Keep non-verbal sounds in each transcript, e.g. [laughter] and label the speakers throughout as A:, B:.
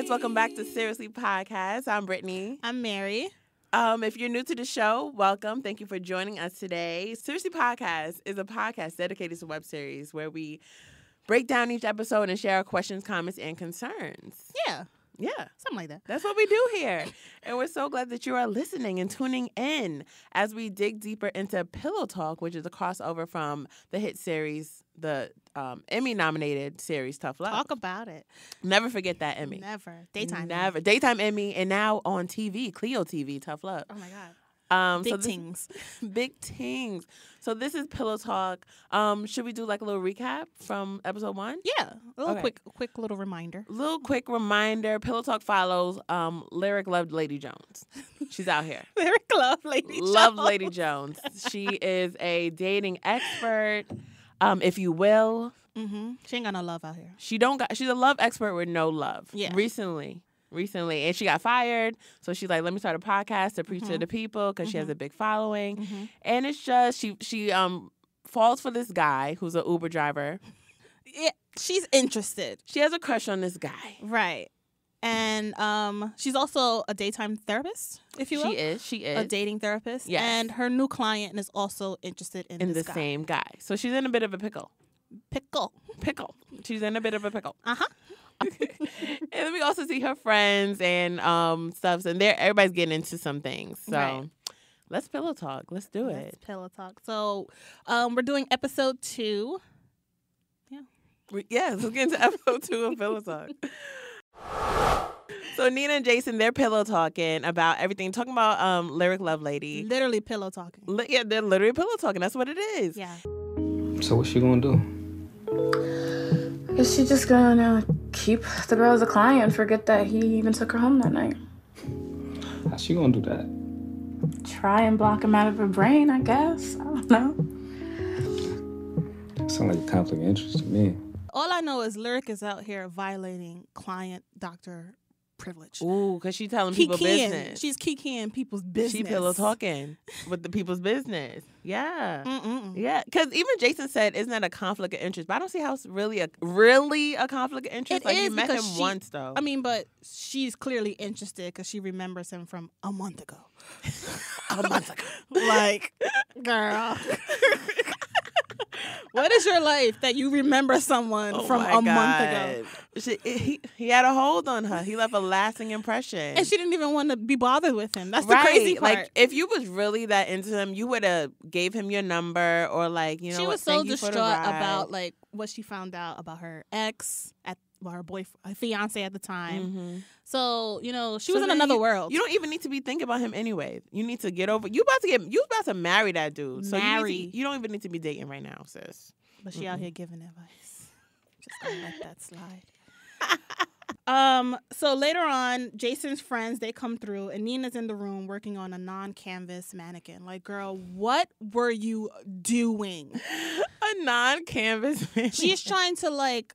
A: guys. Welcome back to Seriesly Podcast. I'm Brittany.
B: I'm Mary.
A: Um, if you're new to the show, welcome. Thank you for joining us today. Seriesly Podcast is a podcast dedicated to web series where we break down each episode and share our questions, comments, and concerns.
B: Yeah,
A: Yeah.
B: something like that.
A: That's what we do here. and we're so glad that you are listening and tuning in as we dig deeper into Pillow Talk, which is a crossover from the hit series, the um, Emmy nominated series Tough Love.
B: Talk about it.
A: Never forget that Emmy.
B: Never. Daytime.
A: Never. Daytime Emmy and now on TV, CLEO TV, Tough Love.
B: Oh my God.
A: Um,
B: Big
A: so
B: things. [laughs]
A: Big tings. So this is Pillow Talk. Um, should we do like a little recap from episode one?
B: Yeah. A little
A: Okay.
B: quick, quick little reminder.
A: Little quick reminder: Pillow Talk follows um, Lyric loved Lady Jones. She's out here. [laughs]
B: lyric loved lady.
A: Love
B: Jones.
A: Lady Jones. She is a dating expert, [laughs] um, if you will.
B: Mm-hmm. She ain't got no love out here.
A: She don't got. She's a love expert with no love.
B: Yeah.
A: Recently, recently, and she got fired. So she's like, let me start a podcast to preach to
B: Mhm.
A: the people because she has a big following.
B: Mm-hmm.
A: And it's just she she um falls for this guy who's an Uber driver. [laughs]
B: Yeah, she's interested.
A: She has a crush on this guy.
B: Right. And um, she's also a daytime therapist, if you will.
A: She is. She is
B: a dating therapist.
A: Yes.
B: And her new client is also interested in,
A: in the
B: guy.
A: same guy. So she's in a bit of a pickle.
B: pickle.
A: Pickle. She's in a bit of a pickle.
B: Uh huh. [laughs]
A: and then we also see her friends and um stuff, and they're everybody's getting into some things. So
B: Right.
A: let's pillow talk. Let's do
B: Let's
A: it.
B: pillow talk. So, um, we're doing episode two.
A: We- Yes, let's get into episode two of pillow talk. [laughs] So Nina and Jason, they're pillow talking about everything, talking about um lyric love lady.
B: Literally pillow talking.
A: Li- Yeah, they're literally pillow talking. That's what it is.
B: Yeah.
C: So what's she gonna do?
D: Is she just gonna keep the girl as a client forget that he even took her home that night?
C: How's she gonna do that?
D: Try and block him out of her brain, I guess. I don't know.
C: Sound like a conflict of interest to me.
B: All I know is Lyric is out here violating client doctor privilege.
A: Ooh, because she's telling people
B: Kikiing.
A: business.
B: She's kikiing people's business.
A: she pillow talking with the people's business. Yeah.
B: Mm-mm.
A: Yeah, because even Jason said, "Isn't that a conflict of interest?" But I don't see how it's really a really a conflict of interest.
B: It
A: like you met him
B: she-
A: once, though.
B: I mean, but she's clearly interested because she remembers him from a month ago. [laughs]
A: a month ago. [laughs]
B: Like, girl. [laughs] [laughs] what is your life that you remember someone
A: Oh
B: from a month ago?
A: She, he he had a hold on her. He left a lasting impression.
B: And she didn't even want to be bothered with him. That's
A: right.
B: the crazy part.
A: Like if you was really that into him, you would have gave him your number or like you know.
B: she
A: what,
B: was so
A: for the
B: distraught about like what she found out about her ex at well, her boyfriend, fiance at the time.
A: Mhm.
B: So you know she
A: So
B: was in another
A: you-
B: world.
A: You don't even need to be thinking about him anyway. You need to get over. You about to get. You about to marry that dude. So you, to, you don't even need to be dating right now, sis.
B: but she out here giving advice. [laughs] Just gonna let that slide. [laughs] um. So later on, Jason's friends they come through, and Nina's in the room working on a non-canvas mannequin. Like, girl, what were you doing? [laughs]
A: A non-canvas. man.
B: She's trying to like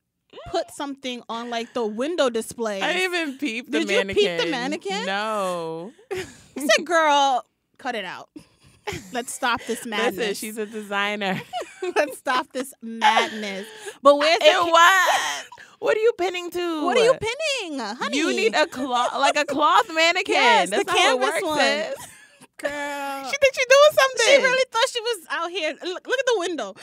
B: put something on like the window display.
A: I didn't even peep the
B: Did you
A: mannequin.
B: peep the mannequin?
A: No. [laughs]
B: I said, girl, cut it out. Let's stop this madness.
A: Listen, she's a designer. [laughs]
B: Let's stop this madness. But where's
A: it
B: ca-
A: what? What are you pinning to?
B: What are you pinning, honey?
A: You need a cloth, like a cloth mannequin.
B: Yes,
A: That's
B: the canvas one. [laughs] girl.
A: She thinks she's doing something.
B: She really thought she was out here. Look, look at the window.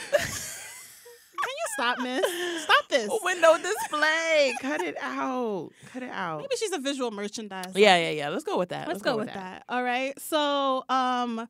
B: Can you stop, miss? [laughs] Stop this.
A: Window display. [laughs] Cut it out. Cut it out.
B: Maybe she's a visual merchandiser.
A: Yeah, yeah, yeah. Let's go with that.
B: Let's, go, with that. All right. So, um,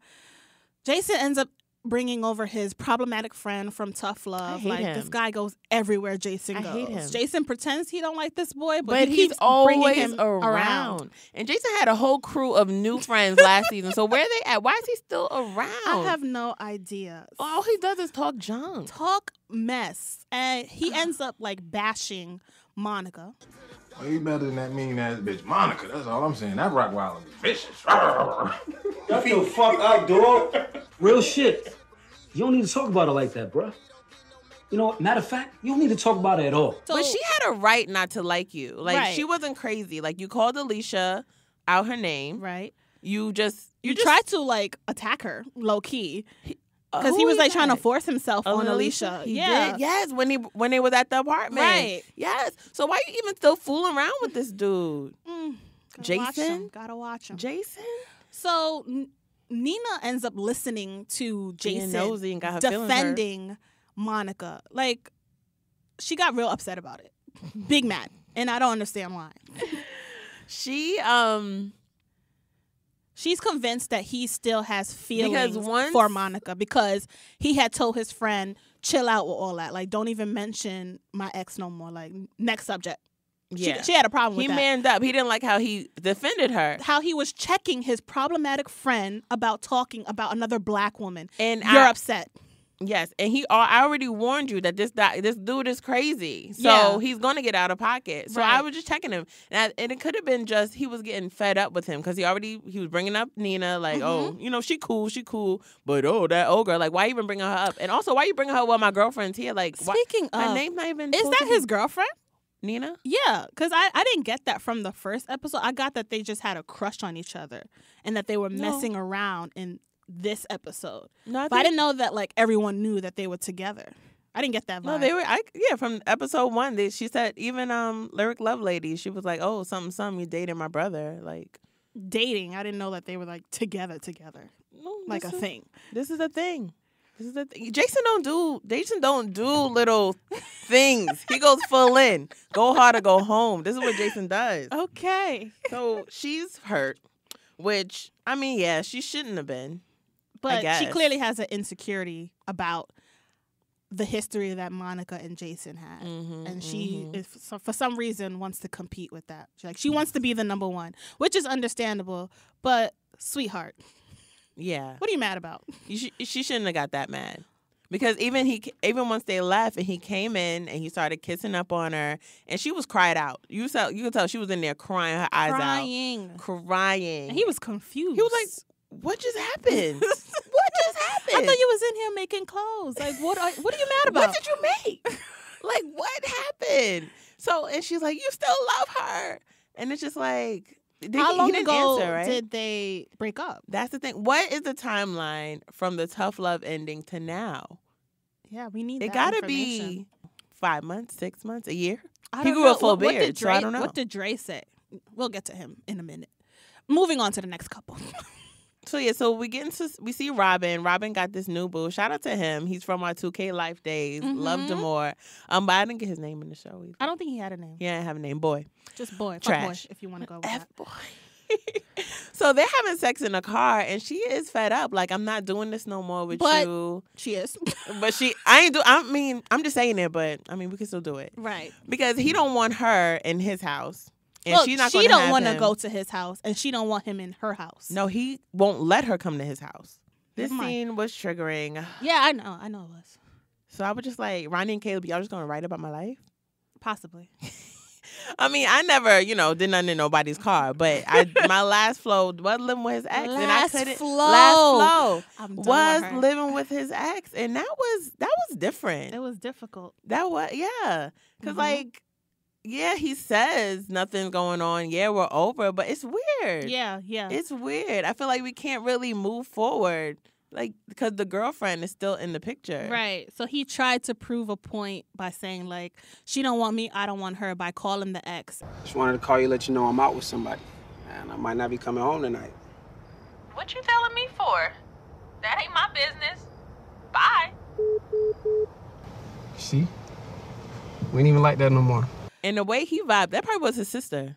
B: Jason ends up bringing over his problematic friend from Tough Love. like this guy goes everywhere. Jason
A: I
B: goes.
A: him.
B: Jason pretends he don't like this boy, but,
A: But
B: he
A: he's
B: keeps
A: always
B: him
A: around.
B: around.
A: And Jason had a whole crew of new friends last season. So where are they at? Why is he still around?
B: I have no idea.
A: All he does is talk junk.
B: Talk mess, and he ah. ends up like bashing Monica.
E: Way better than that mean ass bitch Monica. That's all I'm saying. That Rottweiler be vicious. [laughs]
F: Shut the fuck up, dog. Real shit. You don't need to talk about it like that, bruh. You know, matter of fact, you don't need to talk about it at all.
B: So
A: but she had a right not to like you. Like
B: Right.
A: she wasn't crazy. Like you called Alicia out her name.
B: right.
A: You just
B: You,
A: just
B: tried to like attack her low key. Because he was like trying to force himself on
A: Oh,
B: Alicia.
A: He
B: yeah,
A: did. Yes, when he when they was at the apartment.
B: Right.
A: Yes. So why are you even still fooling around with this dude?
B: Mm, gotta
A: Jason?
B: him, Gotta watch him.
A: Jason?
B: So N- Nina ends up listening to Jason
A: nosy and got her
B: defending Monica. Like she got real upset about it. Big mad. And I don't understand why. [laughs]
A: She um
B: She's convinced that he still has feelings
A: once-
B: for Monica because he had told his friend, chill out with all that. Like, don't even mention my ex no more. Like, next subject. She-
A: yeah.
B: She, had a problem
A: he manned up. He didn't like how he defended her.
B: How he was checking his problematic friend about talking about another black woman.
A: And
B: You're
A: I-
B: upset.
A: Yes, and he I already warned you that this this dude is crazy. So
B: Yeah.
A: he's going to get out of pocket. So
B: Right.
A: I was just checking him. And, I, and it could have been just he was getting fed up with him cuz he already he was bringing up Nina like, "Oh,
B: Mm-hmm.
A: you know, she cool, she cool, but oh, that old girl, like why even bringing her up? And also, why you bringing her while my girlfriend's here? Like
B: Speaking
A: her
B: of,
A: name's not even
B: is that his girlfriend?
A: Nina?
B: Yeah, because I, I didn't get that from the first episode. I got that they just had a crush on each other and that they were
A: No.
B: messing around in this episode.
A: No,
B: But I didn't know that like everyone knew that they were together. I didn't get that vibe.
A: No, they were. I yeah, from episode one, they, she said even um lyric love lady. She was like, "Oh, something, something. You dating my brother?" Like,
B: dating. I didn't know that they were like together, together,
A: no,
B: like a
A: is-
B: thing.
A: This is a thing. This is a thing. Jason don't do. Jason don't do little [laughs] things. He goes full in. Go hard or go home. This is what Jason does.
B: Okay,
A: So she's hurt, which I mean, yeah, she shouldn't have been.
B: But she clearly has an insecurity about the history that Monica and Jason had.
A: Mhm,
B: and she
A: mhm.
B: if so for some reason wants to compete with that She- like she wants to be the number one which is understandable but sweetheart
A: yeah,
B: what are you mad about
A: you sh- she shouldn't have got that mad. Because even he, even once they left and he came in and he started kissing up on her and she was cried out. You saw, you could tell she was in there crying her eyes
B: crying
A: out, crying.
B: and he was confused
A: He was like, "What just [laughs] happened? what just happened?
B: I thought you was in here making clothes. Like, what? Are, what are you mad about?
A: What did you make? like, what happened?" So, and she's like, "You still love her," and it's just like, did
B: How long ago
A: answer, right?
B: did they break up?
A: That's the thing. What is the timeline from the tough love ending to now?
B: Yeah, we need.
A: It gotta be five months, six months, a year.
B: I
A: he grew a full
B: What- what
A: beard,
B: did
A: so I don't know.
B: What did Dre say? We'll get to him in a minute. Moving on to the next couple. [laughs]
A: So yeah, so we get into we see Robin. Robin got this new boo. Shout out to him. He's from our 2K Life days. Loved him more. Um, but I didn't get his name in the show either.
B: I don't think he had a name.
A: Yeah, didn't have a name. Boy.
B: Just boy.
A: Trash.
B: boy, if you want to go with
A: F boy. [laughs] so they're having sex in the car, and she is fed up. Like I'm not doing this no more with
B: But-
A: you.
B: She is. [laughs]
A: But she, I ain't do. I mean, I'm just saying it, but I mean, we can still do it
B: right.
A: because he don't want her in his house, and
B: Well,
A: she's not.
B: she don't want to go to his house, and she don't want him in her house.
A: No, he won't let her come to his house. This
B: Never mind.
A: scene was triggering. [sighs]
B: Yeah, I know. I know it was.
A: So I was just like, Ronnie and Caleb, y'all just gonna write about my life?
B: Possibly. [laughs]
A: I mean, I never, you know, did nothing in nobody's car, but I [laughs] my last flow was living with his ex, and I
B: Last
A: couldn't.
B: flow.
A: Last flow was living with his ex, and that was that was different.
B: It was difficult.
A: that was yeah, because
B: Mhm.
A: like, yeah, he says nothing's going on. Yeah, we're over, but it's weird.
B: Yeah, yeah.
A: it's weird. I feel like we can't really move forward, like because the girlfriend is still in the picture.
B: Right. So he tried to prove a point by saying like she don't want me, I don't want her by calling the ex.
G: Just wanted to call you, let you know I'm out with somebody. And I might not be coming home tonight.
H: What you telling me for? That ain't my business. Bye.
G: See? We ain't even like that no more.
A: And the way he vibed, that probably was his sister.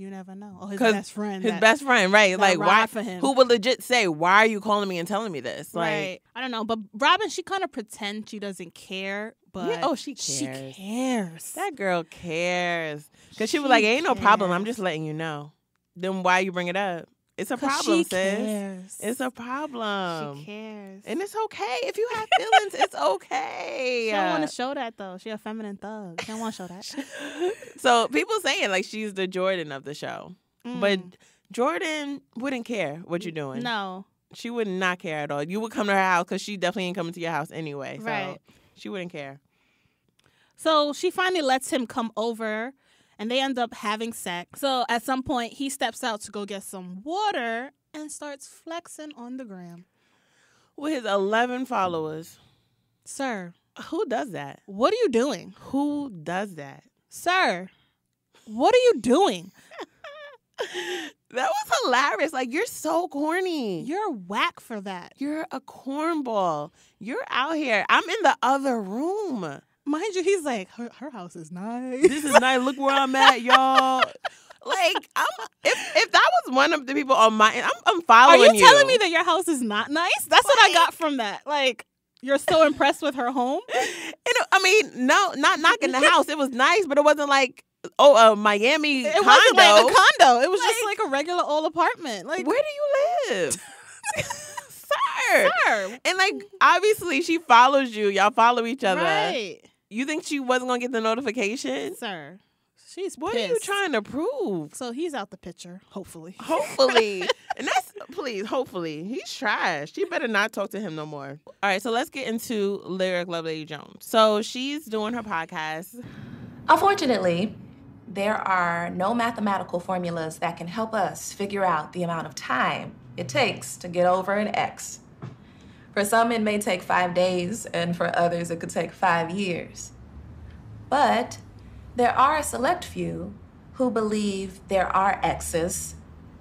B: You never know. Or his best friend.
A: His
B: that-
A: best friend, right? Like why?
B: for him.
A: Who would legit say, "Why are you calling me and telling me this?" Like,
B: right. I don't know. But Robin, she kind of pretends she doesn't care, but
A: Yeah, oh, she cares.
B: She
A: cares.
B: cares.
A: that girl cares because she, was like, "Ain't no problem. I'm just letting you know." Then why you bring it up? It's a problem,
B: she
A: sis.
B: cares.
A: It's a problem.
B: she cares.
A: And it's okay if you have [laughs] feelings. it's okay.
B: she don't want to show that though. She a feminine thug. She don't want to show that. [laughs]
A: so people saying like she's the Jordan of the show, but
B: Mm.
A: Jordan wouldn't care what you're doing.
B: no,
A: she would not care at all. You would come to her house because she definitely ain't coming to your house anyway. So
B: Right.
A: She wouldn't care.
B: So she finally lets him come over and they end up having sex. So at some point, he steps out to go get some water and starts flexing on the gram.
A: with his 11 followers.
B: Sir,
A: Who does that?
B: what are you doing?
A: Who does that?
B: Sir, what are you doing? [laughs]
A: That was hilarious. Like you're so corny.
B: You're whack for that.
A: You're a cornball. You're out here. I'm in the other room.
B: Mind you, he's like, her, her house is nice.
A: This is nice. Look where I'm at, y'all. [laughs] Like, I'm, if if that was one of the people on my, I'm, I'm
B: Are
A: following
B: you telling me that your house is not nice? That's what I got from that. Like, you're so impressed with her home? [laughs]
A: You know, I mean, no, not knocking the house. It was nice, but it wasn't like oh, a Miami
B: It
A: condo.
B: wasn't like a condo. It was just
A: Like-
B: like a regular old apartment. Like,
A: Where do you live, [laughs] sir?
B: sir,
A: And like, obviously, she follows you. Y'all follow each other.
B: right,
A: You think she wasn't gonna get the notification?
B: sir. She's
A: What are you trying to prove?
B: So he's out the picture, hopefully.
A: Hopefully. [laughs] and that's please, hopefully. He's trash. She better not talk to him no more. All right, so let's get into Lyric Love Lady Jones. So she's doing her podcast.
I: Unfortunately, there are no mathematical formulas that can help us figure out the amount of time it takes to get over an ex. For some, it may take five days, and for others, it could take five years. But there are a select few who believe there are exes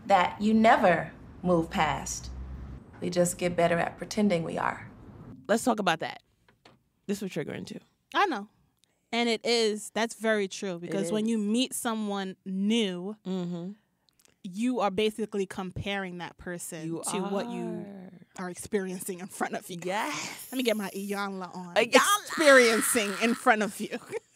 I: that you never move past. We just get better at pretending we are.
A: Let's talk about that. This was triggering too.
B: I know. And it is, that's very true because when you meet someone new,
A: Mm-hmm.
B: you are basically comparing that person
A: You
B: to what you are experiencing in front of you.
A: Yes.
B: Let me get my Iyanla on.
A: Iyanla.
B: Experiencing in front of you. [laughs]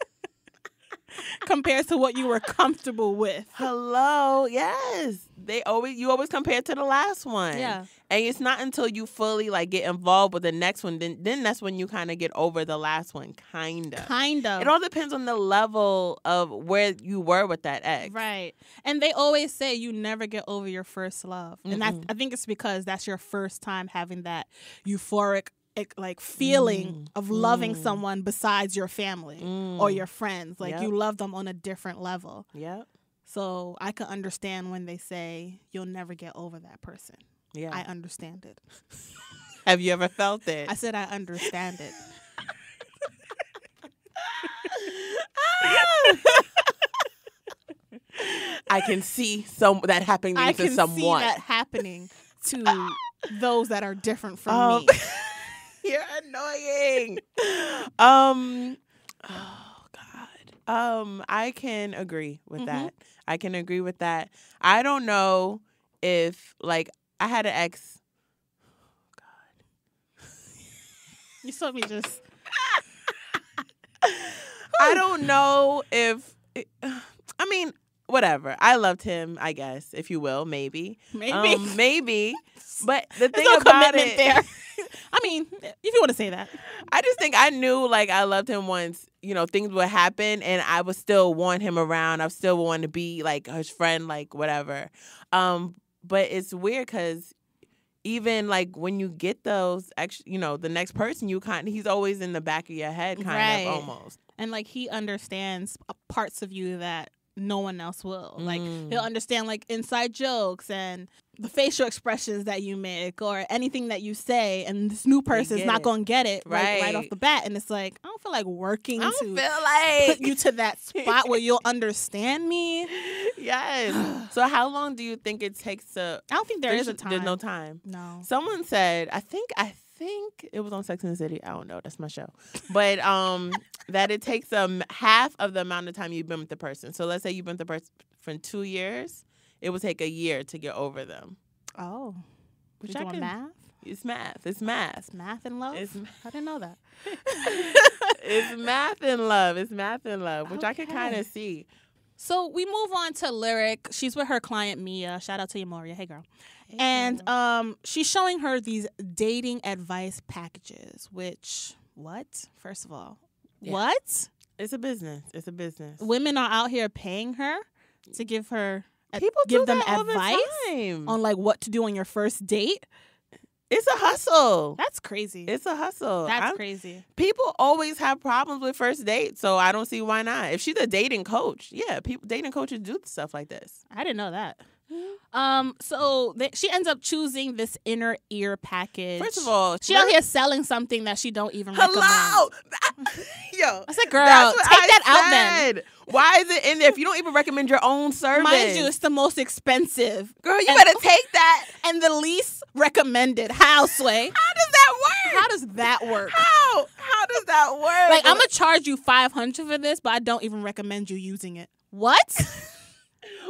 B: [laughs] Compared to what you were comfortable with.
A: Hello. Yes. They always you always compare to the last one.
B: Yeah.
A: And it's not until you fully like get involved with the next one, then then that's when you kind of get over the last one, kinda.
B: Kind of.
A: It all depends on the level of where you were with that ex.
B: Right. And they always say you never get over your first love. And that's, I think it's because that's your first time having that euphoric like feeling
A: Mm,
B: of loving
A: mm.
B: someone besides your family or
A: Mm.
B: your friends. Like
A: Yep.
B: you love them on a different level.
A: Yeah.
B: So I can understand when they say you'll never get over that person.
A: Yeah.
B: I understand it. [laughs]
A: Have you ever felt it?
B: I said I understand it.
A: I can see some that happening
B: I
A: to
B: can
A: someone.
B: see that happening to [laughs] those that are different from
A: Um,
B: me.
A: You're annoying. um oh god. Um I can agree with
B: Mhm.
A: that. I can agree with that. I don't know if like I had an ex God.
B: You saw me just [laughs]
A: I don't know if I mean whatever. I loved him, I guess, if you will, maybe.
B: maybe
A: Um, maybe. [laughs] But the thing
B: no
A: about it,
B: there. [laughs] I mean, if you want to say that.
A: I just think I knew like I loved him once, you know, things would happen and I would still want him around. I still want to be like his friend, like whatever. Um, but it's weird because even like when you get those ex you know, the next person you kind he's always in the back of your head, kind
B: Right.
A: of almost.
B: And like he understands parts of you that no one else will. Like
A: Mm.
B: he'll understand like inside jokes and the facial expressions that you make or anything that you say and this new person's not going to get it right. right off the bat and it's like I don't feel like working
A: I
B: to
A: don't feel like
B: put you to that [laughs] spot where you'll understand me.
A: yes. [sighs] so how long do you think it takes to
B: I don't think there is a time.
A: There's no time.
B: No.
A: Someone said, I think I think it was on Sex and the City. I don't know. That's my show. But um [laughs] that it takes um half of the amount of time you've been with the person. So let's say you've been with the person for two years, it would take a year to get over them.
B: Oh.
A: Which I can-
B: math?
A: It's math. It's math.
B: It's math and love?
A: It's
B: I didn't know that. [laughs]
A: it's math and love. It's math and love, which I can kind of see.
B: So we move on to Lyric. She's with her client Mia. Shout out to you, Moria. Hey girl. and um she's showing her these dating advice packages, which what? First of all,
A: Yeah.
B: what?
A: It's a business. It's a business.
B: Women are out here paying her to give her
A: People
B: give them
A: all the
B: advice on like what to do on your first date.
A: It's a hustle.
B: That's crazy.
A: It's a hustle.
B: That's
A: I'm-
B: crazy.
A: people always have problems with first dates, so I don't see why not. If she's a dating coach, yeah, people dating coaches do stuff like this.
B: I didn't know that. [gasps] Um, so th- she ends up choosing this inner ear package.
A: First of all,
B: she out here selling something that she don't even
A: Hello,
B: recommend. [laughs]
A: yo.
B: I said, girl, take
A: I
B: that out then.
A: Why is it in there if you don't even recommend your own service?
B: Mind you, it's the most expensive.
A: Girl, you
B: And-
A: better take that.
B: And the least recommended. How, Sway?
A: How does that work?
B: How does that work?
A: How? How does that work?
B: Like, I'm to charge you 500 for this, but I don't even recommend you using it. What? [laughs]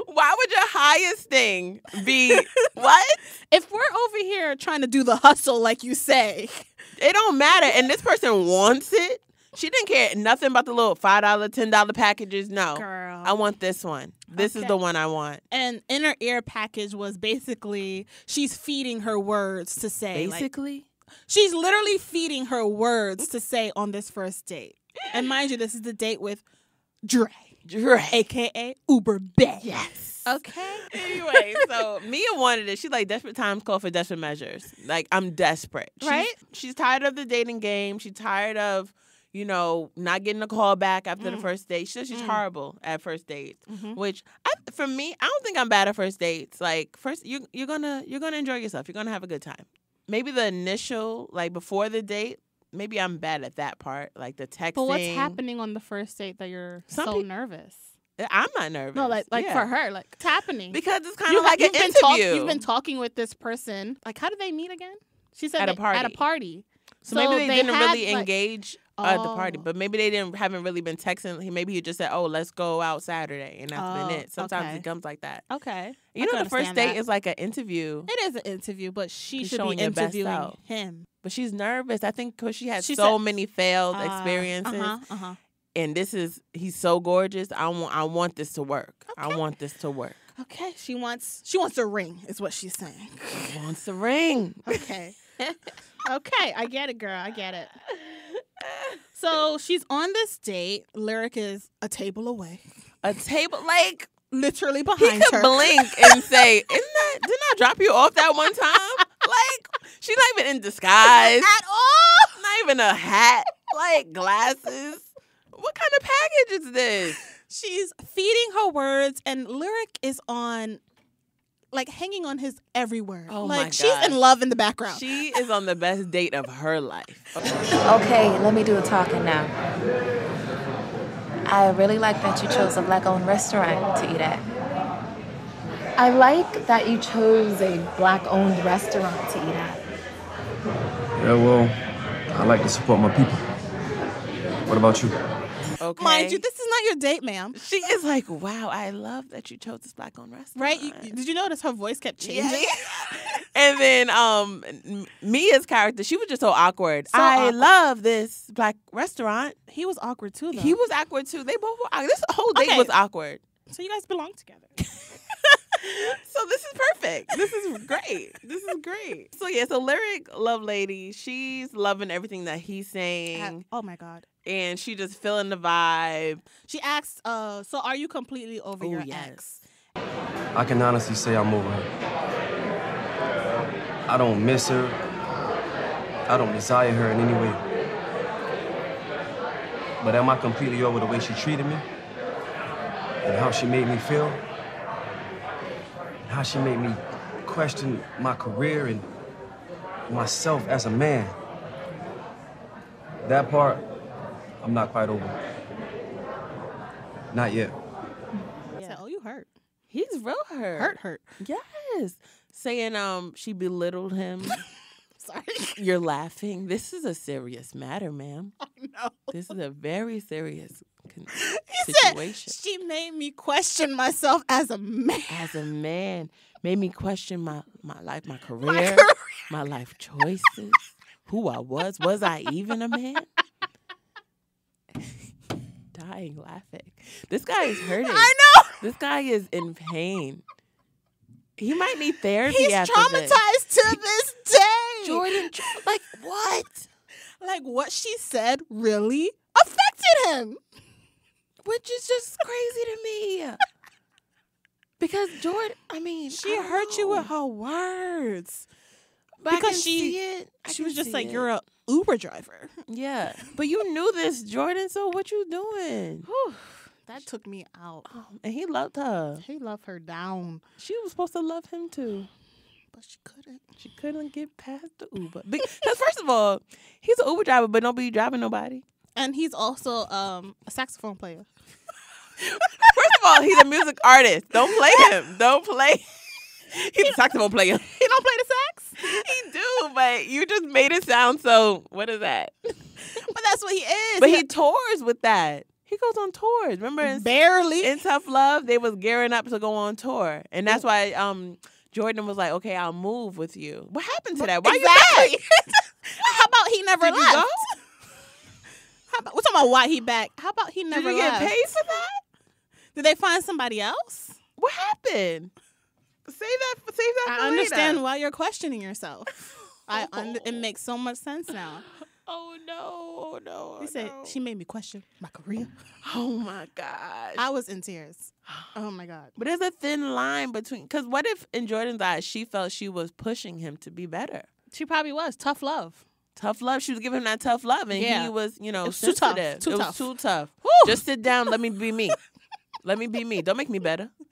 A: Why would your highest thing be what?
B: if we're over here trying to do the hustle, like you say,
A: It don't matter. And this person wants it. She didn't care nothing about the little five dollar, ten dollar packages. No,
B: girl.
A: I want this one. This is the one I want.
B: and inner ear package was basically she's feeding her words to say. like-
A: Basically,
B: she's literally feeding her words to say on this first date. And mind you, this is the date with Dre, Aka Uber Bae.
A: Yes.
B: Okay.
A: anyway, so Mia wanted it. She's like, desperate times call for desperate measures. Like, I'm desperate. She's-
B: Right?
A: She's tired of the dating game. She's tired of, you know, not getting a call back after the first date. She says she's
B: Mm.
A: horrible at first dates.
B: Mhm.
A: Which, I, for me, I don't think I'm bad at first dates. Like, first, you, you're gonna you're gonna enjoy yourself. You're gonna have a good time. Maybe the initial, like before the date, maybe I'm bad at that part, like the texting.
B: But what's happening on the first date that you're
A: Some
B: so
A: peop-
B: nervous?
A: Eh, I'm not nervous.
B: No, like like
A: Yeah.
B: for her, like what's happening?
A: because it's kind of like an
B: you've been talk-
A: interview.
B: you've been talking with this person. Like, how did they meet again? She said
A: At a
B: party. At a
A: party.
B: party.
A: So, maybe they, didn't
B: had,
A: really
B: like-
A: engage at the party,
B: Oh.
A: but maybe they didn't haven't really been texting. Maybe he just said, "Oh, let's go out Saturday," and that's
B: Oh,
A: been it. Sometimes
B: okay.
A: it comes like that.
B: Okay.
A: You
B: I
A: know, the first date
B: that.
A: is like an interview,
B: It is an interview, but she should be interviewing him.
A: But she's nervous. I think because she had
B: She
A: so
B: said-
A: many failed
B: Uh,
A: experiences,
B: Uh-huh, uh-huh.
A: and this is he's so gorgeous. I want I want this to work. I want this to work.
B: Okay, she wants she wants a ring, is what she's saying.
A: He wants a ring.
B: Okay. [laughs] okay, I get it, girl. I get it. So she's on this date. Lyric is a table away,
A: A table like
B: literally behind he
A: could
B: her.
A: blink and say, "Isn't that? Didn't I drop you off that one time?" Like she's not even in disguise.
B: at all.
A: Not even a hat, like glasses. What kind of package is this?
B: She's feeding her words, and Lyric is on, like hanging on his every word.
A: Oh my
B: like she's in love in the background.
A: She is on the best date of her life.
I: Okay, let me do the talking now. I really like that you chose a black owned restaurant to eat at.
D: I like that you chose a black owned restaurant to eat at.
J: Yeah, well, I like to support my people. What about you?
A: Okay.
B: Mind you, this is not your date, ma'am.
A: she is like, wow, I love that you chose this black owned restaurant.
B: Right? You, did you notice her voice kept changing?
A: Yeah. [laughs] and then um Mia's character, she was just so awkward.
B: So
A: I
B: awkward.
A: love this black restaurant.
B: He was awkward too, though.
A: He was awkward too. They both were awkward. This whole date
B: Okay.
A: was awkward.
B: so you guys belong together. [laughs] [laughs]
A: so this is perfect. This is great. This is great. So yeah, so lyric love lady, she's loving everything that he's saying,
B: oh my god.
A: and she just feeling the vibe.
B: She asked, uh, so are you completely over
A: Oh,
B: your
A: yes.
B: ex?
J: I can honestly say I'm over her. I don't miss her. I don't desire her in any way. But am I completely over the way she treated me? And how she made me feel? And how she made me question my career and myself as a man? That part, I'm not quite over. Not yet.
B: I said, oh, you hurt.
A: He's real hurt.
B: Hurt, hurt.
A: Yes. Saying um she belittled him. [laughs]
B: Sorry.
A: You're laughing. This is a serious matter, ma'am. [laughs]
B: no.
A: This is a very serious con-
B: He
A: situation.
B: said, she made me question myself as a man.
A: As a man, made me question my my life, my [laughs] career,
B: My career.
A: my, life choices, who I was. Was I even a man? [laughs] Dying laughing. This guy is hurting.
B: I know.
A: This guy is in pain. He might need therapy
B: He's traumatized
A: this.
B: to this day.
A: Jordan, like what?
B: Like what she said really affected him.
A: Which is just crazy to me. Because Jordan, I mean,
B: She
A: I
B: hurt you with her words.
A: But I
B: because she-
A: see it. I
B: She was just like,
A: it.
B: "You're a Uber driver."
A: yeah. [laughs] But you knew this, Jordan. So what you doing?
B: Whew. That took me out.
A: Oh, and he loved her.
B: He loved her down,
A: She was supposed to love him too.
B: but she couldn't.
A: She couldn't get past the Uber. Because first of all, he's an Uber driver, but don't be driving nobody.
B: And he's also um, a saxophone player.
A: First of all, he's a music artist. Don't play him. Don't play. [laughs] He's a saxophone player.
B: He don't play the sax,
A: He do, but you just made it sound so. What is that?
B: but that's what he is.
A: But he tours with that. He goes on tours. Remember in,
B: barely.
A: in Tough Love, they was gearing up to go on tour, and that's why um Jordan was like, "Okay, I'll move with you." What happened to that? Why
B: exactly.
A: you back? [laughs]
B: How about he never
A: Did
B: left? How about, we're talking about why he back. How about he never
A: Did you get paid for that?
B: Did they find somebody else?
A: What happened? Save that. Save that.
B: I understand
A: later.
B: why you're questioning yourself. [laughs] I und- it makes so much sense now. [laughs]
A: Oh no! Oh no!
B: Oh, he said she made me question my career. [laughs]
A: "Oh my god!
B: I was in tears. Oh my god.
A: But there's a thin line between because what if in Jordan's eyes she felt she was pushing him to be better?
B: She probably was tough love.
A: Tough love. She was giving him that tough love, and
B: Yeah.
A: he was, you know,
B: It's too tough, too
A: it
B: tough.
A: was too tough.
B: Whew.
A: Just sit down. Let me be me. let me be me. Don't make me better. [laughs]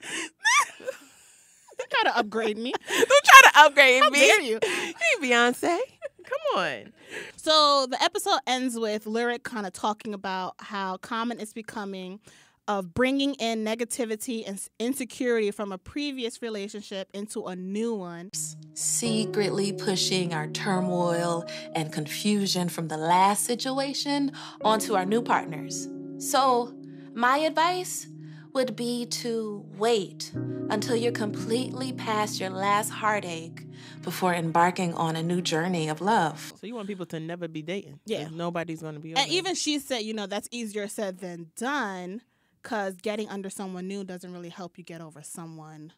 B: Don't try to upgrade me.
A: Don't try to upgrade
B: How
A: me.
B: dare you?
A: You ain't Beyonce. Come on.
B: So the episode ends with Lyric kind of talking about how common it's becoming of bringing in negativity and insecurity from a previous relationship into a new one.
I: secretly pushing our turmoil and confusion from the last situation onto our new partners. So, my advice would be to wait until you're completely past your last heartache before embarking on a new journey of love.
A: So you want people to never be dating?
B: Yeah.
A: Nobody's gonna be.
B: And
A: over it.
B: even she said, you know, that's easier said than done because getting under someone new doesn't really help you get over someone,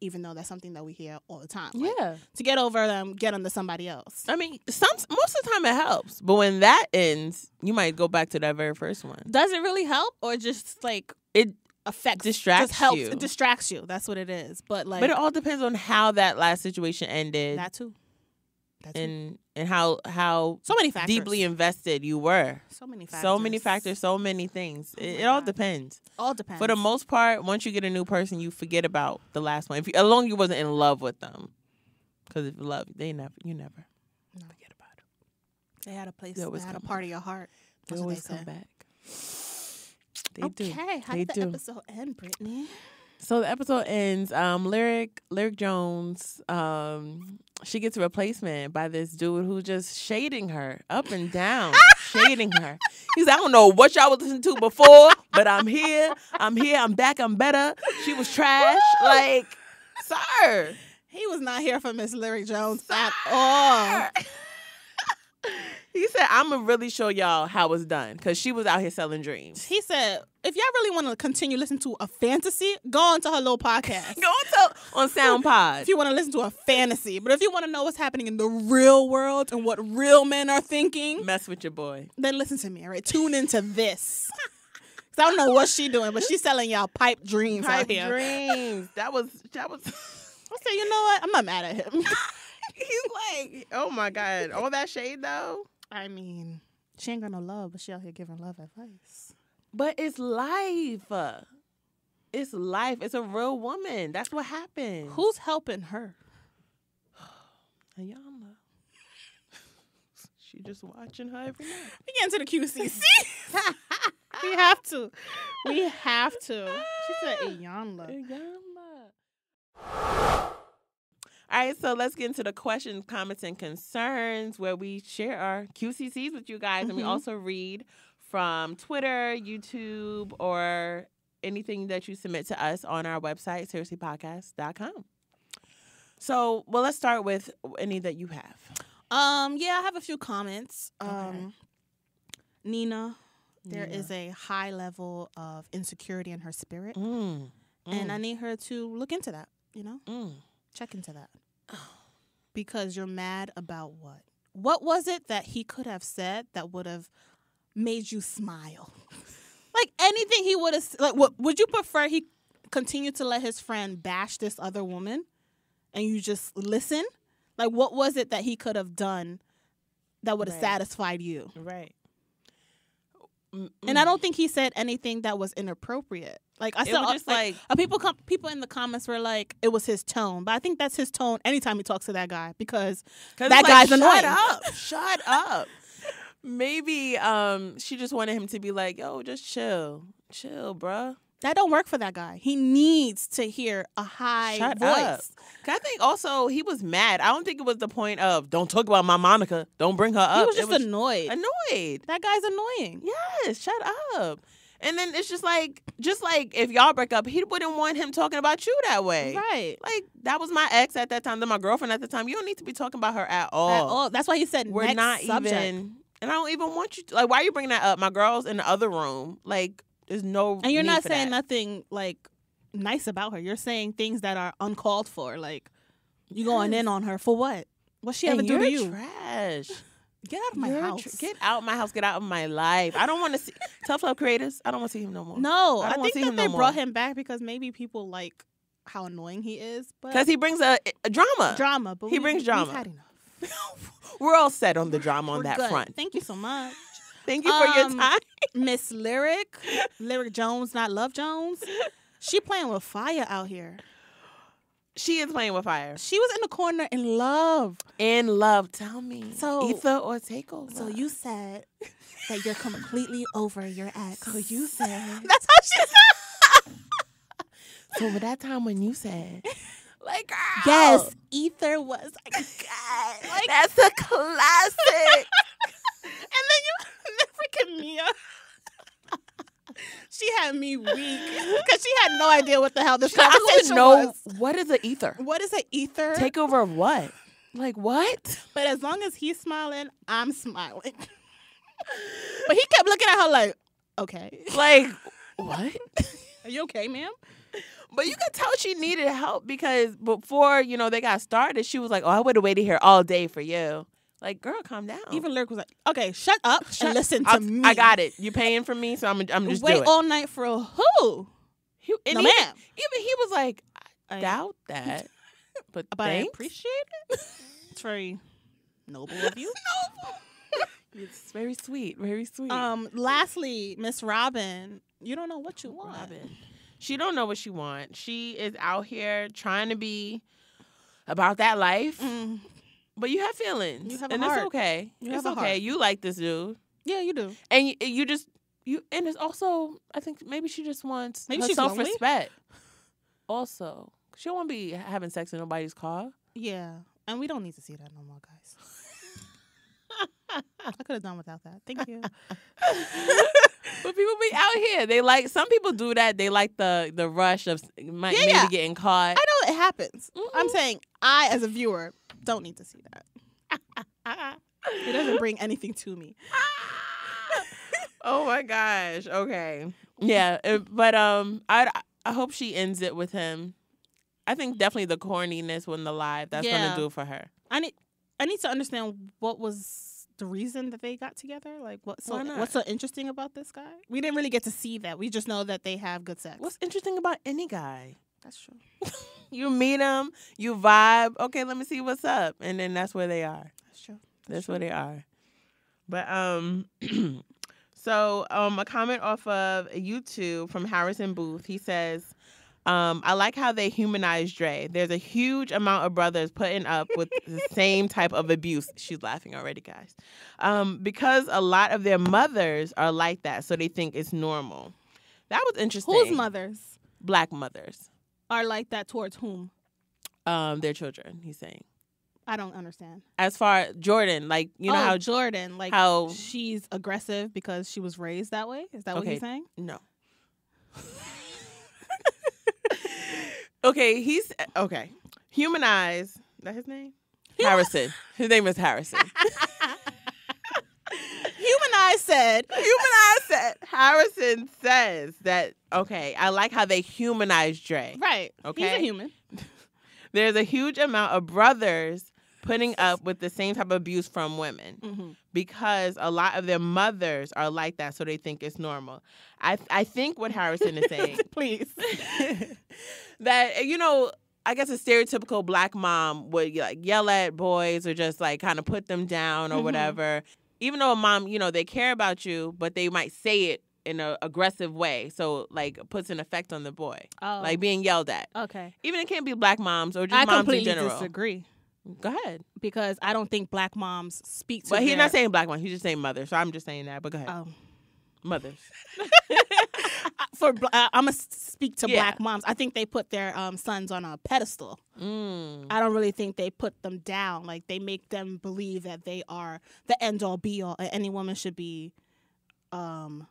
B: even though that's something that we hear all the time. Like,
A: yeah.
B: To get over them, get under somebody else.
A: I mean, some most of the time it helps, but when that ends, you might go back to that very first one.
B: Does it really help or just like
A: It
B: affects
A: distracts
B: just helps
A: you.
B: it distracts you that's what it is but like
A: but it all depends on how that last situation ended
B: that too that too.
A: and and how how
B: so many factors
A: deeply invested you were.
B: so many factors
A: So many factors, so many things. Oh
B: it,
A: it all depends.
B: all depends
A: For the most part, once you get a new person, you forget about the last one. If you, as long as you wasn't in love with them, because if you love, they never, you never forget about it.
B: they had a place
A: They
B: they,
A: always
B: had a part of your heart
A: They
B: That's
A: always
B: they
A: come back. They
B: okay
A: do.
B: how
A: They
B: did the
A: do.
B: episode end brittany
A: So the episode ends. Um, lyric lyric Jones. Um, she gets a replacement by this dude who's just shading her up and down, [laughs] shading her. He's I don't know what y'all was listening to before, but I'm here. I'm here. I'm back. I'm better. She was trash. Like, sir.
B: he was not here for miss lyric jones at all [laughs]
A: He said, "I'm gonna really show y'all how it's done," because she was out here selling dreams.
B: he said if y'all really want to continue listening to a fantasy go on to her little podcast [laughs]
A: Go on, tell, on SoundPod.
B: if you want to listen to a fantasy but if you want to know what's happening in the real world and what real men are thinking
A: Mess with your boy.
B: then listen to me, all right? Tune into this. [laughs] 'Cause I don't know what she doing, but she's selling y'all pipe dreams
A: Pipe
B: out here.
A: dreams. That was that was. [laughs]
B: I say, you know what? I'm not mad at him.
A: He's like, oh my god, all that shade though.
B: I mean, she ain't got no love, but she out here giving love advice.
A: But it's life. It's life. It's a real woman. That's what happened.
B: Who's helping her? [sighs]
A: Ayana? She just watching her every night.
B: We get into the QCC. [laughs] we have to. We have to. She said, Iyanla.
A: All right, so let's get into the questions, comments, and concerns where we share our QCCs with you guys, and we
B: Mhm.
A: also read from Twitter, YouTube, or anything that you submit to us on our website, serieslypodcast.com. So, well, let's start with any that you have.
B: Um, yeah, I have a few comments. Um, Nina, there is a high level of insecurity in her spirit,
A: Mm.
B: and I need her to look into that. You know,
A: Mm.
B: Check into that oh. because you're mad about what? What was it that he could have said that would have made you smile? [laughs] like anything he would have like. What would you prefer? He continue to let his friend bash this other woman, and you just listen. Like, what was it that he could have done that would have
A: Right.
B: satisfied you?
A: Right.
B: And I don't think he said anything that was inappropriate. Like I saw,
A: just
B: like,
A: like-
B: uh, people com- people in the comments were like, it was his tone, but I think that's his tone anytime he talks to that guy because that guy's
A: like,
B: annoying.
A: Shut up. [laughs] Shut up. Maybe um she just wanted him to be like, yo, just chill. Chill, bruh.
B: That don't work for that guy. He needs to hear a high
A: Shut
B: voice.
A: up. 'Cause I think also he was mad. I don't think it was the point of don't talk about my Monica. Don't bring her up.
B: He was
A: It
B: just annoyed.
A: Annoyed.
B: That guy's annoying.
A: Yes, shut up. And then it's just like, just like if y'all break up, he wouldn't want him talking about you that way.
B: Right.
A: Like that was my ex at that time, then my girlfriend at the time. You don't need to be talking about her at all.
B: At all. That's why he said
A: We're
B: next
A: not
B: subject.
A: even, and I don't even want you. To, like, why are you bringing that up? My girl's in the other room. Like, there's no.
B: And you're not saying
A: that.
B: nothing like nice about her. You're saying things that are uncalled for. Like you going in on her for what? What she ever do to
A: you're? Trash. [sighs]
B: Get out of my
A: You're
B: house.
A: tr- get out of my house. Get out of my life. I don't want to see tough love creators. I don't want to see him no more.
B: no,
A: I
B: I, think
A: see
B: that
A: him
B: they
A: no
B: brought
A: more.
B: him back because maybe people like how annoying he is. But
A: because he brings a, a drama.
B: drama. But
A: He
B: we-
A: brings
B: we've
A: drama.
B: had enough. [laughs]
A: We're all set on the drama on
B: We're
A: that
B: good.
A: front.
B: Thank you so much.
A: Thank you for your
B: Um,
A: time.
B: Miss Lyric, [laughs] Lyric Jones, not Love Jones. She playing with fire out here.
A: She is playing with fire.
B: She was in the corner in love.
A: In love, tell me.
B: So-
A: ether or takeover.
B: So you said that you're completely over your ex.
A: So you said. [laughs]
B: That's how she said.
A: So with that time when you said, like, girl,
B: Yes, Ether was like, God, like,
A: that's a classic.
B: And then you, [laughs] freaking Mia. [laughs] she had me weak because she had no idea what the hell this
A: I don't
B: conversation
A: even know
B: was.
A: what is an ether.
B: What is an ether?
A: Takeover of what? Like what?
B: But as long as he's smiling, I'm smiling. [laughs] but he kept looking at her like, okay,
A: Like what?
B: are you okay, ma'am?
A: But you could tell she needed help because before you know they got started, she was like, "Oh, I would have waited here all day for you." Like, girl, calm down.
B: Even Lyric was like, okay, shut up shut, and listen to
A: I'll-
B: me.
A: I got it. You're paying for me, so I'm. I'm just
B: Wait all night for a who?
A: He,
B: No,
A: even,
B: ma'am.
A: even he was like, I
B: I-
A: doubt that, but, [laughs]
B: But I appreciate it. [laughs] It's very noble of you. [laughs]
A: It's very sweet, very sweet.
B: Um, lastly, Miss Robin, you don't know what you want.
A: Robin. She don't know what she wants. She is out here trying to be about that life,
B: Mm,
A: but you have feelings,
B: You have a
A: and it's okay.
B: You
A: it's
B: have a
A: okay.
B: heart.
A: You like this dude,
B: yeah, you do.
A: and you, you just you. And it's also, I think maybe she just wants
B: Maybe
A: her self respect. Also, she don't want to be having sex in nobody's car.
B: Yeah, and we don't need to see that no more, guys. [laughs] I could have done without that. Thank you. [laughs]
A: But people be out here. They like some people do that. They like the the rush of might,
B: Yeah,
A: maybe
B: yeah.
A: getting caught.
B: I know it happens. I'm saying I, as a viewer, don't need to see that. it doesn't [laughs] bring anything to me.
A: Oh my gosh. Okay. [laughs] Yeah, uh, but um, I I hope she ends it with him. I think definitely the corniness when the live that's
B: Yeah.
A: gonna do for her.
B: I need I need to understand what was the reason that they got together. Like what so what's so interesting about this guy? We didn't really get to see that. We just know that they have good sex.
A: What's interesting about any guy?
B: That's true. [laughs]
A: You meet him, you vibe. Okay, let me see what's up, and then that's where they are.
B: That's true.
A: That's where they are. But um, [clears throat] so um, a comment off of YouTube from Harrison Booth. He says, um, "I like how they humanize Dre. There's a huge amount of brothers putting up with the [laughs] same type of abuse. She's laughing already, guys, um, because a lot of their mothers are like that, so they think it's normal. That was interesting.
B: Whose mothers
A: Black mothers,
B: are like that towards whom?
A: um, their children. He's saying."
B: I don't understand.
A: As far Jordan, like you know
B: oh,
A: how
B: Jordan, like
A: how-
B: she's aggressive because she was raised that way. Is that what
A: Okay.
B: he's saying?
A: No. [laughs] okay, he's okay. Humanize. That his name? Harrison. His name is Harrison. [laughs]
B: Humanize said.
A: Humanize said. Harrison says that. Okay, I like how they humanize Dre.
B: Right.
A: Okay.
B: He's a human. [laughs]
A: There's a huge amount of brothers putting up with the same type of abuse from women
B: Mm-hmm.
A: because a lot of their mothers are like that, so they think it's normal. I I think what Harrison is saying [laughs]
B: Please. [laughs]
A: that you know i guess a stereotypical black mom would like yell at boys or just like kind of put them down or
B: Mhm.
A: whatever even though a mom, you know, they care about you, but they might say it in an aggressive way. So like puts an effect on the boy.
B: Oh.
A: Like being yelled at.
B: Okay.
A: Even it can't be black moms or just
B: I
A: moms in
B: completely
A: general.
B: disagree
A: Go ahead.
B: because I don't think black moms speak to
A: But he's
B: their-
A: not saying black mom. He's just saying mother. So I'm just saying that. But go ahead.
B: Oh.
A: Mothers. [laughs]
B: for uh, I'm gonna speak to
A: Yeah.
B: black moms. I think they put their um, sons on a pedestal.
A: Mm.
B: I don't really think they put them down. Like they make them believe that they are the end all be all, any woman should be um,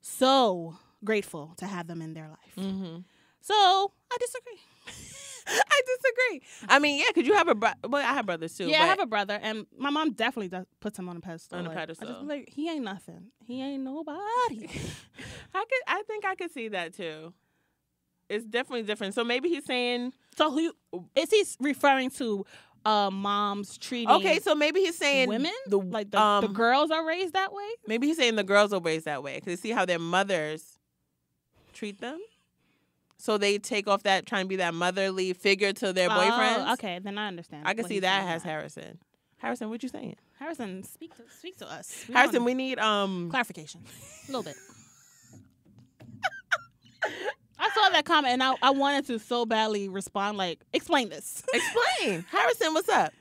B: so grateful to have them in their life.
A: Mm-hmm.
B: So I disagree. [laughs]
A: I [laughs] disagree. I mean, yeah, because you have a brother. Well, I have brothers too.
B: yeah, I have a brother, and my mom definitely does, puts him on a pedestal.
A: On a
B: Like, I just
A: pedestal.
B: like he ain't nothing. He ain't nobody. [laughs]
A: I could. I think I could see that too. It's definitely different. So maybe he's saying.
B: so who is he referring to? Uh, moms treating
A: Okay, so maybe he's saying
B: women
A: The
B: like the, the
A: um,
B: girls are raised that way.
A: Maybe he's saying the girls are raised that way because see how their mothers treat them. So they take off that trying to be that motherly figure to their boyfriends.
B: Oh, okay, then I understand.
A: I can see that
B: saying
A: as. Harrison. Harrison, what you saying?
B: Harrison, speak to speak to us. We
A: Harrison, we need um
B: clarification. A little bit. I saw that comment and I, I wanted to so badly respond like, explain this.
A: explain. [laughs] Harrison, what's up?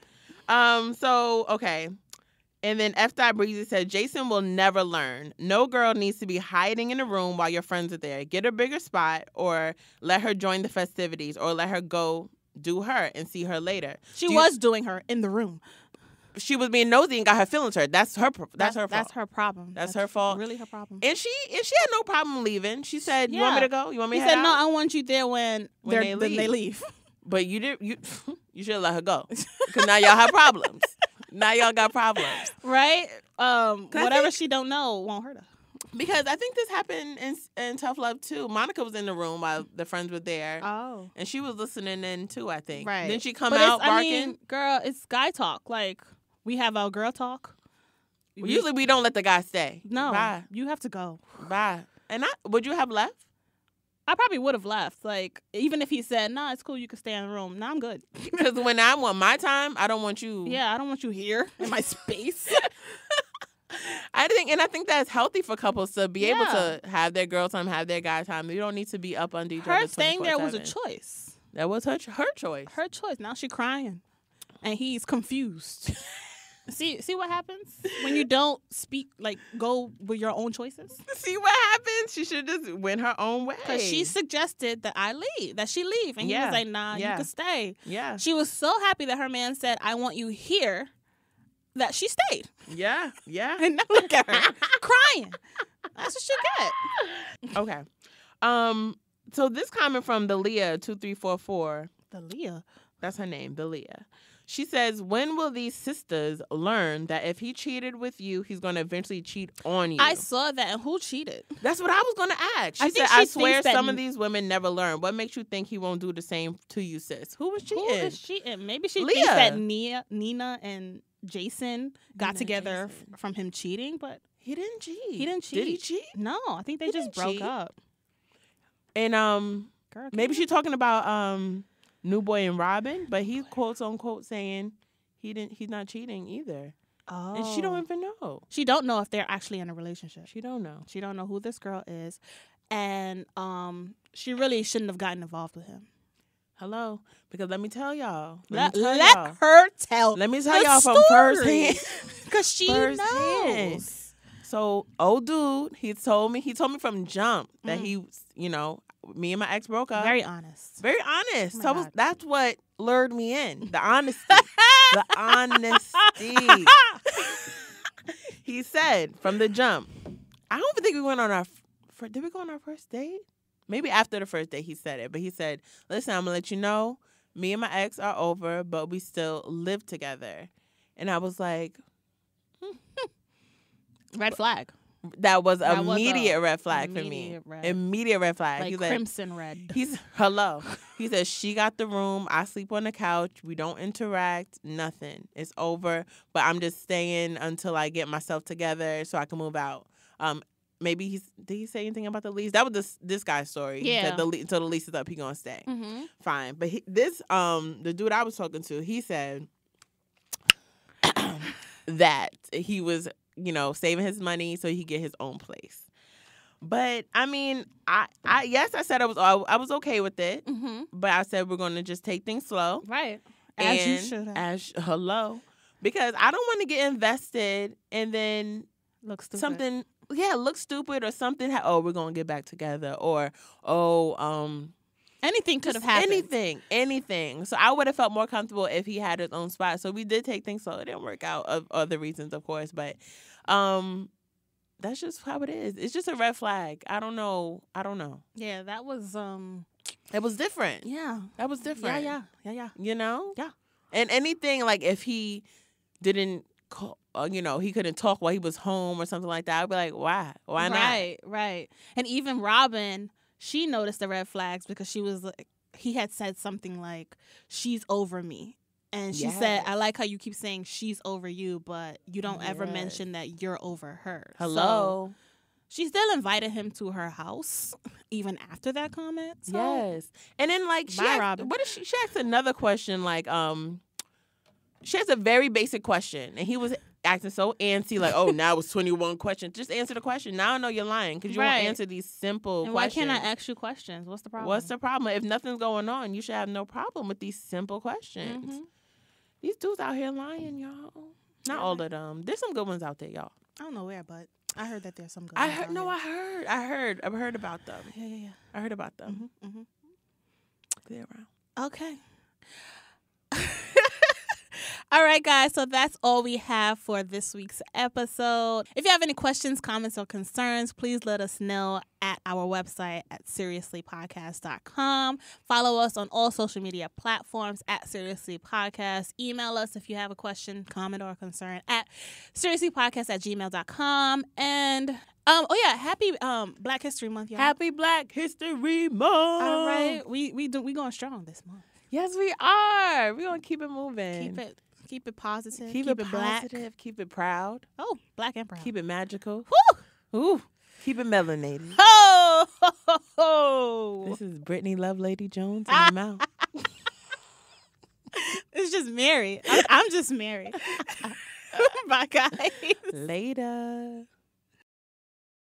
A: Um, so okay. And then F. Dot Breezy said, Jason will never learn. No girl needs to be hiding in a room while your friends are there. Get a bigger spot or let her join the festivities or let her go do her and see her later.
B: She
A: Do you-
B: was doing her in the room.
A: she was being nosy and got her feelings hurt. That's her pro- that's, her fault.
B: That's her problem.
A: That's her fault.
B: Really her problem.
A: And she and she had no problem leaving. She said, "You want me to go? You want me
B: He
A: to
B: said, "No. I want you there when,
A: When they
B: they
A: leave.
B: leave."
A: But you did you [laughs] you should have let her go [laughs] because now y'all have problems. Now y'all got problems. [laughs]
B: right? Um, whatever
A: think-
B: she don't know won't hurt her.
A: Because I think this happened in in Tough Love too. Monica was in the room while the friends were there,
B: Oh,
A: and she was listening in too. I think.
B: right.
A: Then she come
B: But
A: out
B: it's- I
A: barking.
B: mean, girl, it's guy talk. Like we have our girl talk.
A: Well, usually we don't let the guy stay.
B: No,
A: Bye.
B: you have to go.
A: Bye. And I would you have left?
B: I probably would have left. Like even if he said, "Nah, it's cool, you can stay in the room." Nah, I'm good. [laughs]
A: Because when I want my time, I don't want you.
B: Yeah, I don't want you here in my space. [laughs]
A: I think, and I think that's healthy for couples to be able to have their girl time, have their guy time. You don't need to be up under each
B: Her
A: other.
B: staying there was a choice.
A: That was her her choice.
B: Her choice. Now she's crying, and he's confused. [laughs] see, see what happens when you don't speak like go with your own choices. [laughs]
A: See what happens? She should just went her own way.
B: Because she suggested that I leave, that she leave, and he was like, "Nah,
A: Yeah.
B: you can stay."
A: yeah,
B: She was so happy that her man said, "I want you here," that she stayed.
A: yeah, yeah. [laughs]
B: And now look at her [laughs] crying. That's what she get.
A: okay. Um. So this comment from the Leah two three four four.
B: The Leah.
A: That's her name, the Leah. She says, "When will these sisters learn that if he cheated with you, he's going to eventually cheat on you?"
B: I saw that, and who cheated?
A: That's what I was going to ask. She
B: I
A: said,
B: think
A: "I swear,
B: that
A: some of these women never learn. What makes you think he won't do the same to you, sis? Who was cheating?
B: Who is cheating? Maybe she
A: Leah.
B: thinks that Nia, Nina and Jason got
A: Nina,
B: together
A: Jason.
B: f- from him cheating, but
A: He didn't cheat.
B: he didn't cheat.
A: Did he cheat?
B: No, I think they
A: He
B: just broke
A: cheat.
B: up.
A: And um,
B: Girl,
A: maybe she's talking about um, New Boy and Robin, but he quotes unquote saying he didn't. He's not cheating either,
B: Oh.
A: and she don't even know.
B: She don't know if they're actually in a relationship.
A: She don't know.
B: She don't know who this girl is, and um, she really shouldn't have gotten involved with him.
A: Hello, because let me tell y'all.
B: Let,
A: Let, tell
B: let
A: y'all.
B: her tell.
A: Let me tell y'all from first
B: story.
A: hand. [laughs]
B: Cause she
A: First hand.
B: knows.
A: So, old dude, he told me. He told me from jump that
B: Mm.
A: he, you know, me and my ex broke up.
B: Very honest.
A: Very honest.
B: Oh
A: so was, that's what lured me in. The [laughs] honesty. the honesty. [laughs] he said from the jump. I don't even think we went on our. f- fir- Did we go on our first date? Maybe after the first date he said it, but he said, "Listen, I'm gonna let you know, me and my ex are over, but we still live together." And I was like, hmm.
B: Red flag.
A: "That was
B: That was a
A: immediate red flag for me.
B: immediate red.
A: Immediate red flag."
B: Like
A: He's like,
B: crimson red.
A: He's hello. He says she got the room. I sleep on the couch. We don't interact. Nothing. It's over. But I'm just staying until I get myself together so I can move out. Um, maybe he's did he say anything about the lease? That was this this guy's story.
B: Yeah.
A: the le- until the lease is up, he gonna stay.
B: Mm-hmm.
A: Fine. But he, this um the dude I was talking to, he said [clears throat] that he was you know, saving his money so he get his own place. But I mean, I, I yes, I said I was I, I was okay with it,
B: Mm-hmm.
A: but I said we're going to just take things slow.
B: Right. As you
A: And
B: should have.
A: As hello, because I don't want to get invested and then
B: Looks stupid.
A: something yeah look stupid or something. Ha- oh, we're gonna get back together or oh um
B: Anything could have happened.
A: anything anything. So I would have felt more comfortable if he had his own spot. So we did take things slow. It didn't work out of other reasons, of course, but um that's just how it is. It's just a red flag. I don't know. I don't know.
B: Yeah, that was um
A: It was different.
B: yeah.
A: That was different.
B: Yeah, yeah. Yeah, yeah.
A: You know?
B: Yeah.
A: And anything like if he didn't call, uh, you know, he couldn't talk while he was home or something like that, I'd be like, why? Why not?
B: Right, right. And even Robin, she noticed the red flags because she was like, he had said something like, "She's over me," and she said, "I like how you keep saying she's over you, but you don't ever mention that you're over her." So
A: Hello.
B: she still invited him to her house [laughs] even after that comment. So,
A: yes. And then like she
B: Bye,
A: asked,
B: Robin.
A: what is she? She asked another question like um, she has a very basic question, and he was acting so antsy like, oh, now it's twenty one questions. Just answer the question. Now I know you're lying because you
B: Right.
A: won't answer these simple
B: And why can't I ask you questions? What's the problem?
A: What's the problem? If nothing's going on, you should have no problem with these simple questions.
B: Mhm.
A: These dudes out here lying, y'all. Not all of them. There's some good ones out there, y'all.
B: I don't know where, but I heard that there's some good.
A: I
B: ones
A: heard. No. I heard. I heard. I've heard about them.
B: Yeah, yeah, yeah.
A: I heard about them.
B: hmm hmm
A: Clear around.
B: Okay. All right, guys. So that's all we have for this week's episode. If you have any questions, comments, or concerns, please let us know at our website at serieslypodcast.com. Follow us on all social media platforms at Seriesly Podcast. Email us if you have a question, comment, or concern at serieslypodcast at gmail.com. And um, oh yeah, happy um Black History Month, y'all.
A: Happy Black History Month.
B: all right, we we do we going strong this month.
A: Yes, we are. We're gonna keep it moving.
B: Keep it keep it positive.
A: Keep,
B: Keep,
A: it,
B: it, black.
A: positive. Keep it proud.
B: Oh, black and proud.
A: Keep it magical.
B: Woo!
A: Ooh. Keep it melanated.
B: Oh, ho, ho, ho.
A: This is Brittany Love Lady Jones and I'm out.
B: it's just Mary. I'm, I'm just Mary. [laughs] [laughs] Bye, guys.
A: Later.